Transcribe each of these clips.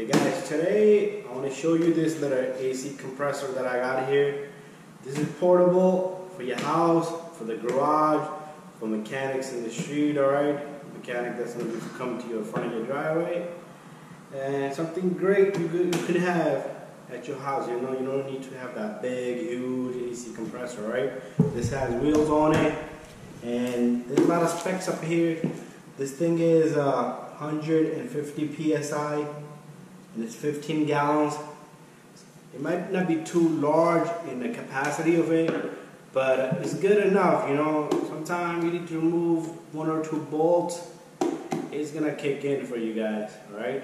Hey guys, today I want to show you this little AC compressor that I got here. This is portable for your house, for the garage, for mechanics in the street, alright? Mechanic that's going to come to your front of your driveway. And something great you could, you could have at your house. You know, you don't need to have that big, huge AC compressor, right? This has wheels on it, and there's a lot of specs up here. This thing is uh, 150 psi and it's 15 gallons. It might not be too large in the capacity of it, but it's good enough, you know. Sometimes you need to remove one or two bolts. It's gonna kick in for you guys, alright?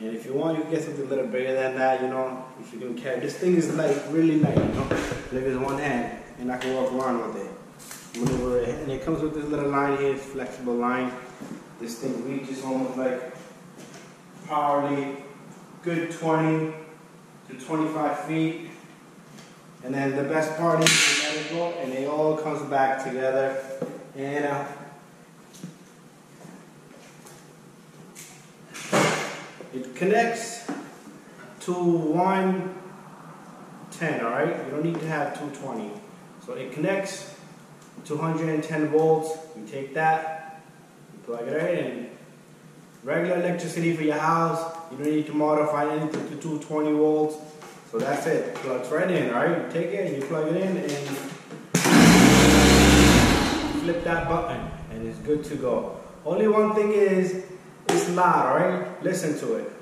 And if you want, you can get something a little bigger than that, you know, if you can carry. This thing is like really light, you know, like it's one hand, and I can walk around with it. Maneuver it. And it comes with this little line here, flexible line. This thing reaches almost like probably good 20 to 25 feet. And then the best part is let and it all comes back together. And uh, it connects to 110, all right? You don't need to have 220. So it connects to 110 volts. You take that, plug it in, regular electricity for your house. You don't need to modify anything to 220 volts. So that's it. Plugs right in, right? You take it and you plug it in and flip that button and it's good to go. Only one thing is it's loud, right? Listen to it.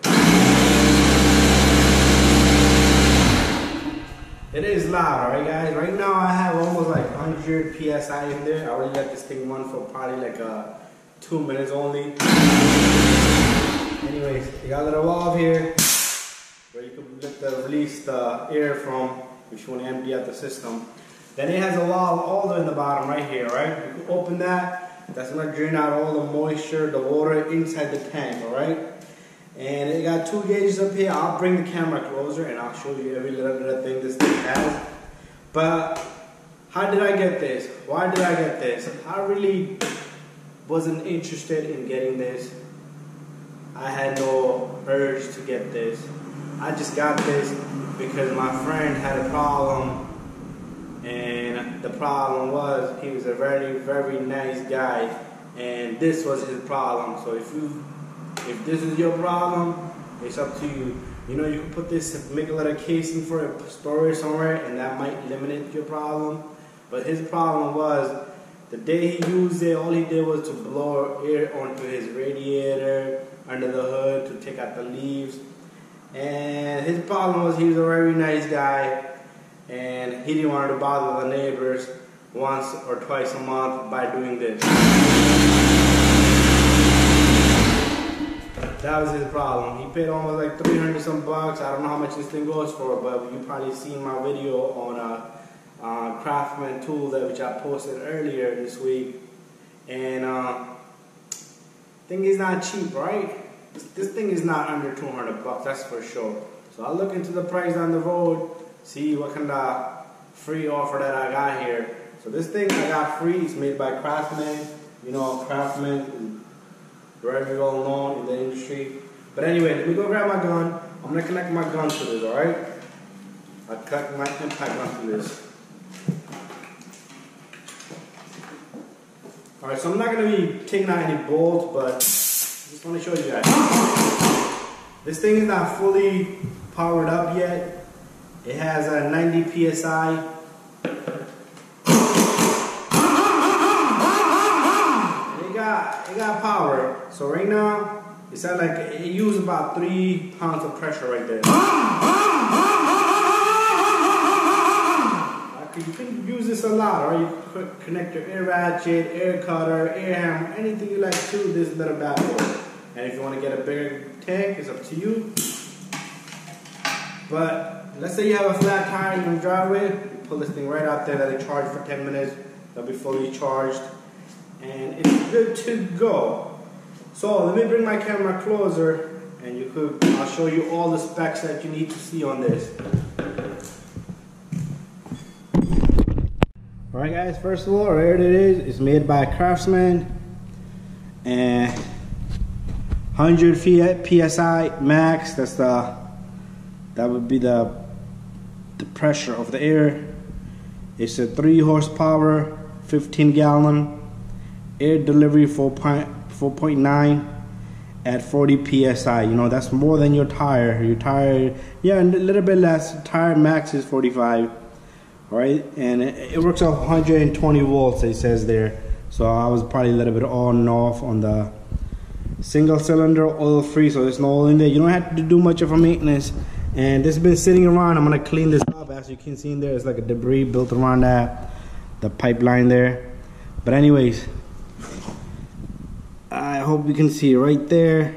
It is loud, alright guys? Right now I have almost like 100 PSI in there. I already got this thing run for probably like uh, two minutes only. Anyways, you got a little valve here where you can let the release the air from which you want to empty out the system. Then it has a valve all way in the bottom right here, right? You can open that. That's gonna drain out all the moisture, the water inside the tank, alright? And it got two gauges up here. I'll bring the camera closer and I'll show you every little bit of thing this thing has. But how did I get this? Why did I get this? I really wasn't interested in getting this. I had no urge to get this. I just got this because my friend had a problem and the problem was he was a very very nice guy and this was his problem. So if you if this is your problem it's up to you. You know you can put this make a little casing for a storage somewhere and that might eliminate your problem. But his problem was the day he used it all he did was to blow air onto his radiator under the hood to take out the leaves and his problem was he was a very nice guy and he didn't want to bother the neighbors once or twice a month by doing this. That was his problem. He paid almost like 300 some bucks. I don't know how much this thing goes for, but you probably seen my video on a, a Craftsman tool that which I posted earlier this week. And uh, thing is not cheap, right? This, this thing is not under 200 bucks, that's for sure. So I'll look into the price on the road see what kind of free offer that I got here. So this thing I got free. It's made by Craftsman. You know, Craftsman is very well known in the industry. But anyway, let me go grab my gun. I'm gonna connect my gun to this, alright? I connect my impact gun to this. Alright, so I'm not gonna be taking out any bolts, but I just wanna show you guys. This thing is not fully powered up yet. It has a 90 psi. And it got it got power. So right now, it sounds like it used about three pounds of pressure right there. You can use this a lot, or you could connect your air ratchet, air cutter, air hammer, anything you like to this little bad boy. And if you want to get a bigger tank, it's up to you. But let's say you have a flat tire in your driveway, pull this thing right out there, let it charge for 10 minutes, it'll be fully charged, and it's good to go. So let me bring my camera closer, and you could, I'll show you all the specs that you need to see on this. Alright guys, first of all, there it is. It's made by Craftsman. And 100 psi max. That's the that would be the the pressure of the air. It's a three horsepower, 15 gallon air delivery 4.9 at 40 psi. You know that's more than your tire. Your tire, yeah, a little bit less. Tire max is 45. All right, and it, it works off 120 volts. It says there. So I was probably a little bit on and off on the single cylinder oil free so there's no oil in there. You don't have to do much of a maintenance. And this has been sitting around. I'm gonna clean this up. As you can see in there it's like a debris built around that the pipeline there. But anyways i hope you can see right there.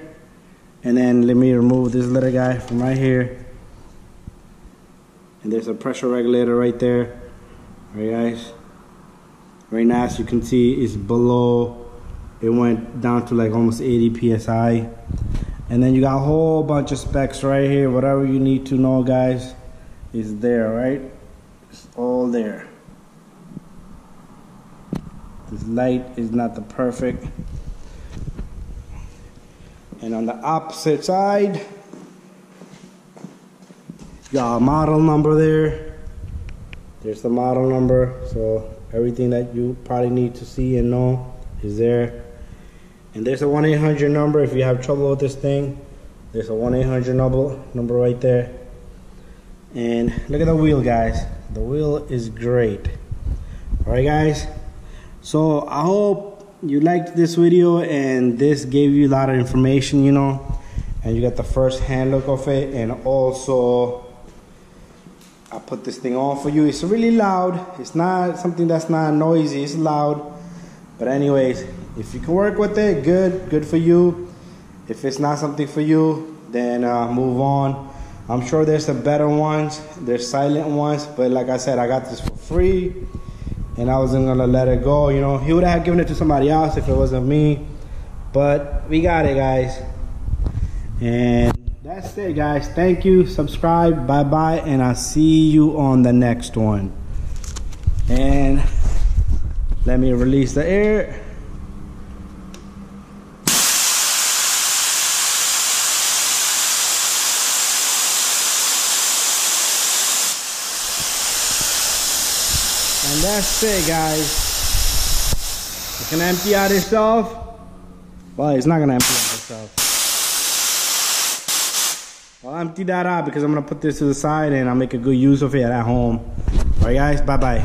And then let me remove this little guy from right here and there's a pressure regulator right there. Right guys? Right now as you can see it's below it went down to like almost 80 psi and then you got a whole bunch of specs right here. Whatever you need to know guys is there right? It's all there. This light is not the perfect. And on the opposite side got a model number there there's the model number so everything that you probably need to see and know is there and there's a 1-800 number if you have trouble with this thing. There's a 1-800 number, number right there. And look at the wheel, guys. The wheel is great. Alright, guys. So I hope you liked this video and this gave you a lot of information, you know. And you got the first hand look of it. And also, put this thing on for you. It's really loud. It's not something that's not noisy. It's loud. But anyways, if you can work with it, good, good for you. If it's not something for you, then uh, move on. I'm sure there's some better ones. There's silent ones, but like I said, I got this for free, and I wasn't gonna let it go. You know, he would have given it to somebody else if it wasn't me. But we got it, guys. And that's it, guys. Thank you. Subscribe. Bye bye, and I'll see you on the next one. And let me release the air. And that's it, guys. It can empty out itself. Well, it's not gonna empty out itself. I'll empty that out because I'm gonna put this to the side and I'll make a good use of it at home. Alright guys, bye bye.